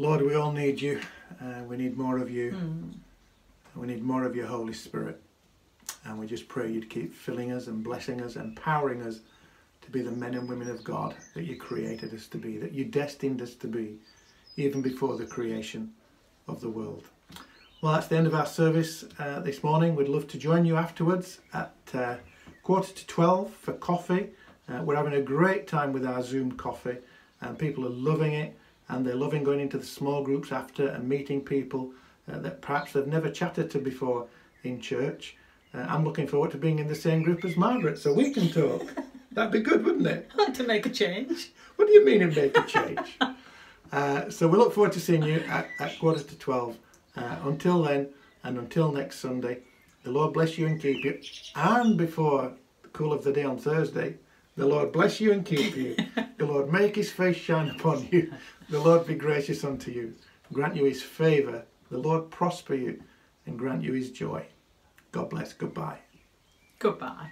Lord, we all need you. Uh, we need more of you. Mm. We need more of your Holy Spirit. And we just pray you'd keep filling us and blessing us, and empowering us to be the men and women of God that you created us to be, that you destined us to be, even before the creation of the world. Well, that's the end of our service uh, this morning. We'd love to join you afterwards at uh, quarter to 12 for coffee. Uh, we're having a great time with our Zoom coffee, and people are loving it, and they're loving going into the small groups after and meeting people uh, that perhaps they've never chatted to before in church. Uh, I'm looking forward to being in the same group as Margaret so we can talk. That'd be good, wouldn't it? I'd like to make a change. What do you mean and make a change? uh, so we look forward to seeing you at, at quarter to 12. Uh, until then, and until next Sunday, the Lord bless you and keep you. And before the cool of the day on Thursday, the Lord bless you and keep you. Lord make his face shine upon you. The Lord be gracious unto you. Grant you his favour. The Lord prosper you and grant you his joy. God bless. Goodbye. Goodbye.